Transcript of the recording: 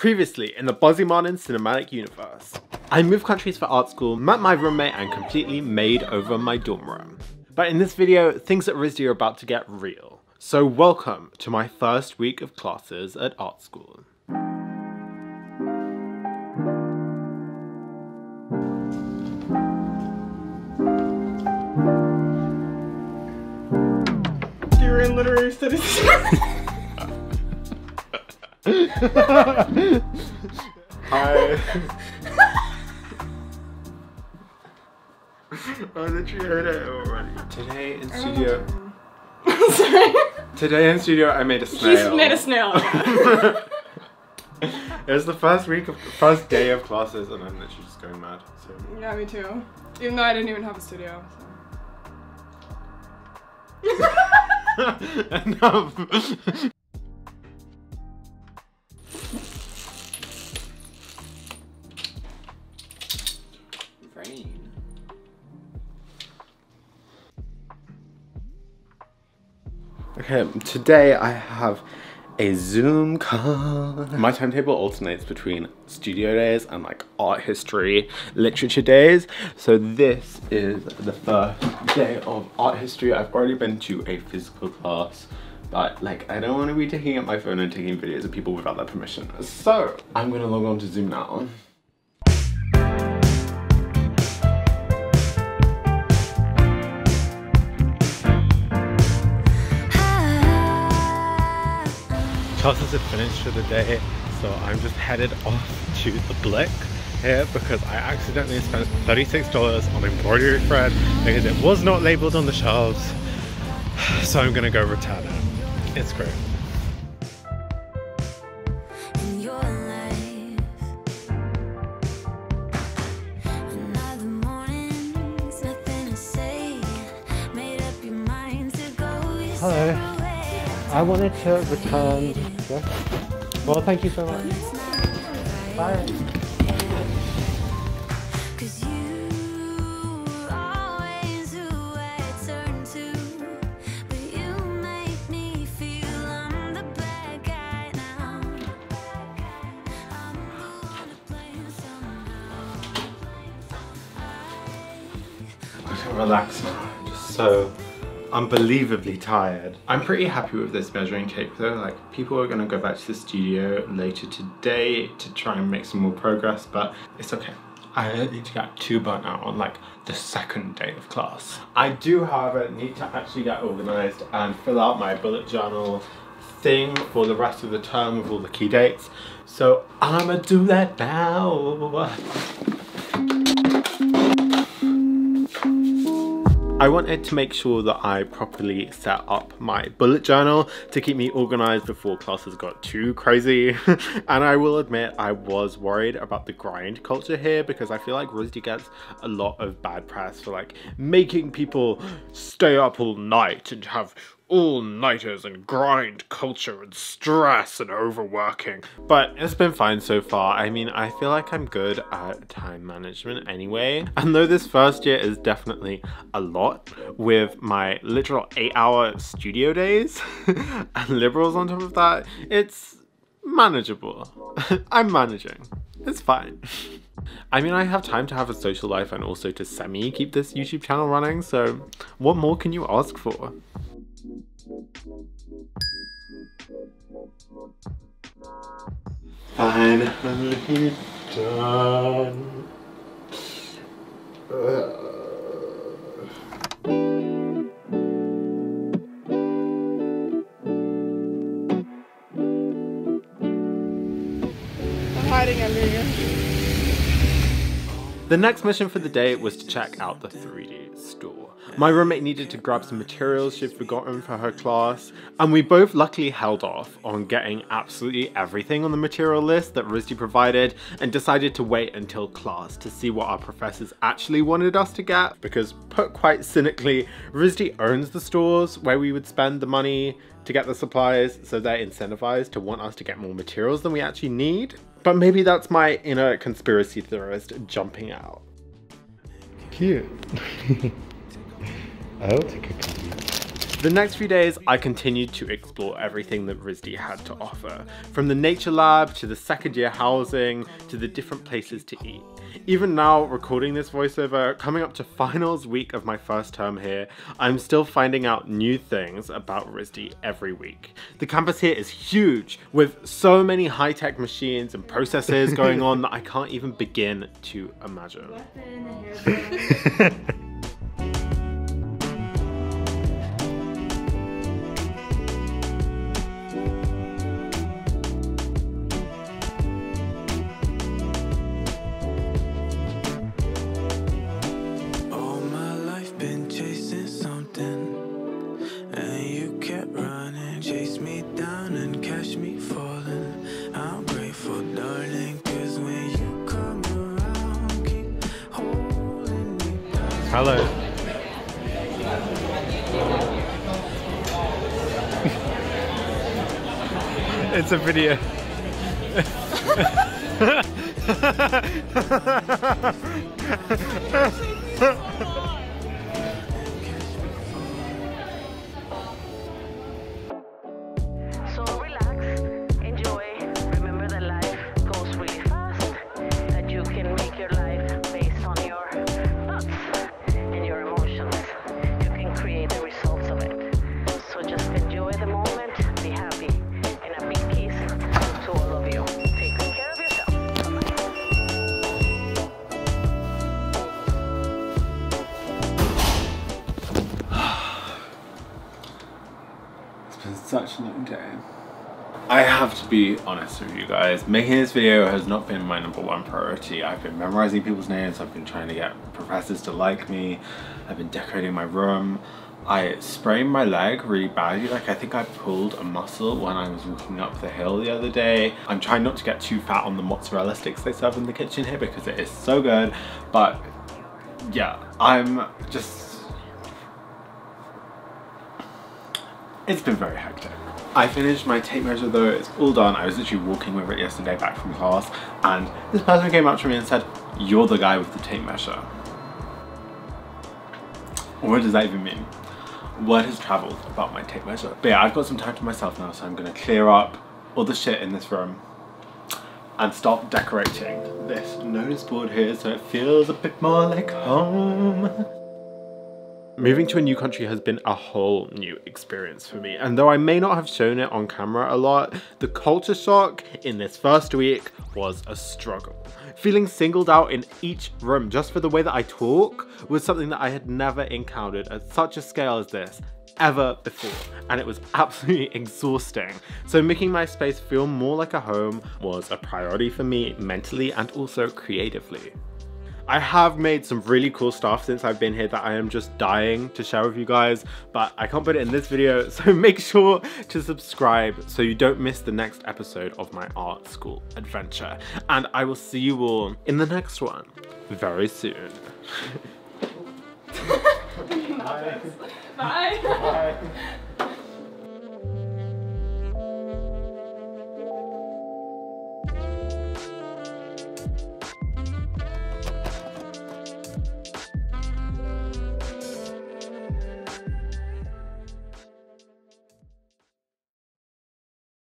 Previously in the Martin cinematic universe. I moved countries for art school, met my roommate and completely made over my dorm room. But in this video, things at RISD are about to get real. So welcome to my first week of classes at art school. You're in literary studies. Hi. I literally heard it already. Today in studio. Sorry. Today in studio, I made a snail. He's made a snail. it was the first week of first day of classes, and I'm literally just going mad. So. yeah, me too. Even though I didn't even have a studio. So. Enough. Okay, today I have a Zoom call. My timetable alternates between studio days and like art history, literature days. So this is the first day of art history. I've already been to a physical class, but like I don't want to be taking up my phone and taking videos of people without their permission. So I'm gonna log on to Zoom now. Classes have finished for the day, so I'm just headed off to the Blick here because I accidentally spent $36 on embroidery thread because it was not labeled on the shelves. So I'm gonna go return it. It's great. in your life. Another morning's nothing to say. Made up your mind to go your Hello. Separate ways. I wanted to return this. Well, thank you so much. Bye. Cause you were always who I turn to. But you make me feel I'm the bad guy now. I'm the one to blame somehow. I can relax now. Just so unbelievably tired. I'm pretty happy with this measuring tape though. Like people are gonna go back to the studio later today to try and make some more progress, but it's okay. I don't need to get too burnt out on like the second day of class. I do, however, need to actually get organized and fill out my bullet journal thing for the rest of the term with all the key dates. So I'ma do that now. I wanted to make sure that I properly set up my bullet journal to keep me organized before classes got too crazy. and I will admit I was worried about the grind culture here because I feel like RISD gets a lot of bad press for like making people stay up all night and have all-nighters and grind culture and stress and overworking. But it's been fine so far. I mean, I feel like I'm good at time management anyway. And though this first year is definitely a lot with my literal eight hour studio days and liberals on top of that, it's manageable. I'm managing. It's fine. I mean, I have time to have a social life and also to semi keep this YouTube channel running, so what more can you ask for? Finally done. I'm hiding under you. The next mission for the day was to check out the 3D store. My roommate needed to grab some materials she'd forgotten for her class, and we both luckily held off on getting absolutely everything on the material list that RISD provided and decided to wait until class to see what our professors actually wanted us to get because put quite cynically, RISD owns the stores where we would spend the money to get the supplies, so they're incentivized to want us to get more materials than we actually need. But maybe that's my inner conspiracy theorist jumping out. Cute. I'll take a copy. The next few days, I continued to explore everything that RISD had to offer, from the nature lab to the second year housing to the different places to eat. Even now, recording this voiceover, coming up to finals week of my first term here, I'm still finding out new things about RISD every week. The campus here is huge, with so many high tech machines and processes going on that I can't even begin to imagine. Hello. it's a video. such a long day. I have to be honest with you guys. Making this video has not been my number one priority. I've been memorizing people's names. I've been trying to get professors to like me. I've been decorating my room. I sprained my leg really badly. Like I think I pulled a muscle when I was walking up the hill the other day. I'm trying not to get too fat on the mozzarella sticks they serve in the kitchen here because it is so good. But yeah, I'm just It's been very hectic. I finished my tape measure though, it's all done. I was literally walking with it yesterday back from class and this person came up to me and said, you're the guy with the tape measure. What does that even mean? Word has travelled about my tape measure. But yeah, I've got some time to myself now so I'm gonna clear up all the shit in this room and start decorating this notice board here so it feels a bit more like home. Moving to a new country has been a whole new experience for me, and though I may not have shown it on camera a lot, the culture shock in this first week was a struggle. Feeling singled out in each room just for the way that I talk was something that I had never encountered at such a scale as this ever before, and it was absolutely exhausting. So making my space feel more like a home was a priority for me mentally and also creatively. I have made some really cool stuff since I've been here that I am just dying to share with you guys, but I can't put it in this video, so make sure to subscribe so you don't miss the next episode of my art school adventure. And I will see you all in the next one very soon. Bye.